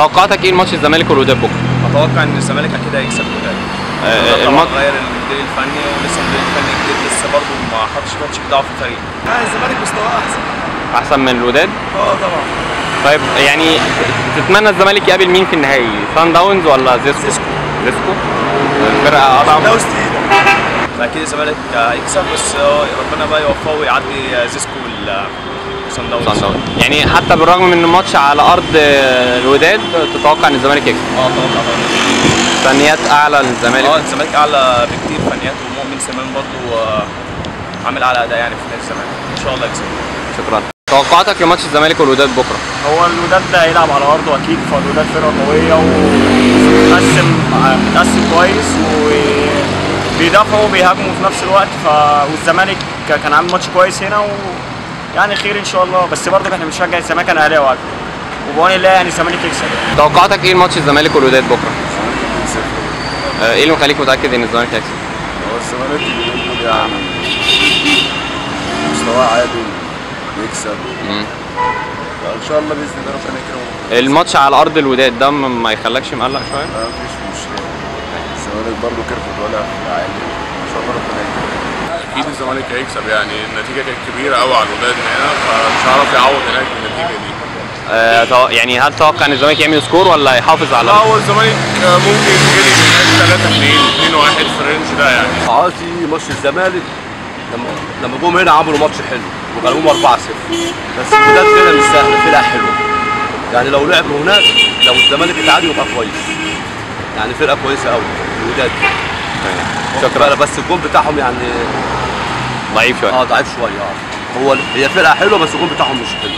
توقعاتك إيه الماتش الزمالك والوداد بكرة؟ أتوقع ان الزمالك أكيد هيكسب الوداد آه، طبعا الماتش- غير المدير الفني ولسه المدير الفني جديد لسه برضه ما حطش بتاعه في الفريق. الزمالك مستواه أحسن. احسن من الوداد؟ آه طبعا. طيب يعني تتمنى الزمالك يقابل مين في النهائي؟ صن داونز ولا زيسكو؟ زيسكو. زيسكو. فرقه اضعف تقيل فاكيد الزمالك هيكسب بس ربنا بقى يوفقه ويعدي زيسكو والصن داونز. سان داونز. يعني حتى بالرغم من الماتش على أرض الوداد تتوقع إن الزمالك يكسب. آه أتوقع طبعا فنيات أعلى للزمالك. آه الزمالك أعلى بكتير فنيات ومؤمن سليمان برضه آه، عامل أعلى أداء يعني في نادي الزمالك. إن شاء الله يكسب. شكرا. توقعاتك لماتش الزمالك والوداد بكرة؟ هو الوداد ده هيلعب على أرضه أكيد فالوداد فرقة قوية ومتقسم متقسم كويس وبيدافعوا وبيهاجموا في نفس الوقت ف... والزمالك كان عامل ماتش كويس هنا و... يعني خير إن شاء الله. بس برضه إحنا بنشجع الزمالك أنا اهلاوي أكتر وبعون الله يعني الزمالك يكسب. توقعاتك إيه الماتش الزمالك والوداد بكرة؟ آه، إيه اللي مخليك متأكد إن الزمالك هيكسب؟ هو الزمالك يعني مستواه عالي بيكسب مم. فان شاء الله بإذن الله ربنا يكرمه. الماتش على أرض الوداد ده ما يخلكش مقلق شوية؟ ما فيش مشكلة. الزمالك برضه كرفت ولا عالي إن شاء الله ربنا يكرمه. أكيد الزمالك هيكسب يعني النتيجة كانت كبيرة قوي على الوداد هنا فمش هيعرف يعوض هناك بالنتيجه دي. آه، يعني هل تتوقع إن الزمالك يعمل score ولا يحافظ على لا هو الزمالك ممكن يتغلب هناك 3 2 2 1 في ال range ده يعني. عاطي ماتش الزمالك لما لما جم هنا عملوا ماتش حلو وغلبوهم 4-0 بس الوداد فرقه مش سهلة فرقة حلوة. يعني لو لعبوا هناك لو الزمالك اتعادل يبقى كويس. يعني فرقة كويسة قوي الوداد. شكرا. بس الجول بتاعهم يعني ضعيف شوية. آه ضعيف شوية آه. هو هي فرقة حلوة بس الجول بتاعهم مش حلو.